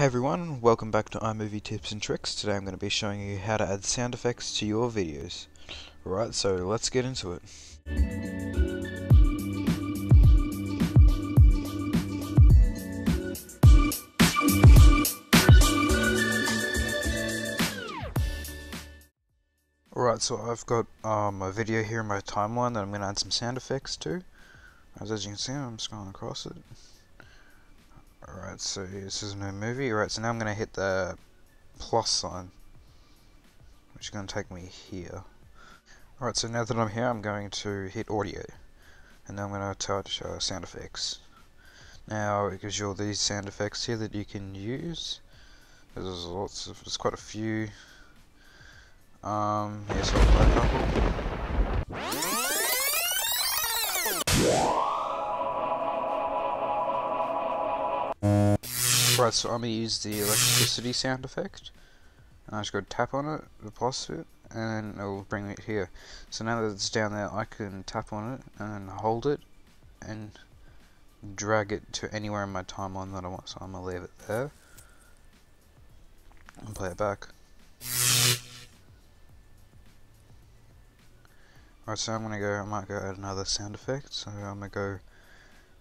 Hey everyone, welcome back to iMovie Tips and Tricks. Today I'm going to be showing you how to add sound effects to your videos. Alright, so let's get into it. Alright, so I've got um, a video here in my timeline that I'm going to add some sound effects to. As, you can see, I'm scrolling across it. So this is a new movie. Alright, so now I'm going to hit the plus sign, which is going to take me here. Alright, so now that I'm here, I'm going to hit audio, and then I'm going to touch uh, sound effects. Now, it gives you all these sound effects here that you can use. There's lots of, there's quite a few. Um, play a couple. Right, so I'm going to use the electricity sound effect. And I just go tap on it, the plus bit, and it will bring it here. So now that it's down there, I can tap on it and hold it and drag it to anywhere in my timeline that I want. So I'm going to leave it there and play it back. Alright, so I'm going to go, I might go add another sound effect. So I'm going to go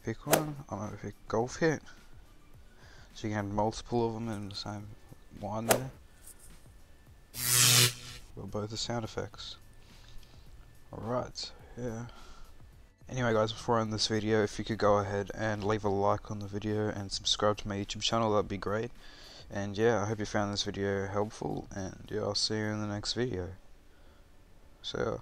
pick one, I'm going to pick golf hit. So you can have multiple of them in the same one there. Well, both the sound effects. Alright, yeah. Anyway guys, before I end this video, if you could go ahead and leave a like on the video and subscribe to my YouTube channel, that'd be great. And yeah, I hope you found this video helpful, and yeah, I'll see you in the next video. So,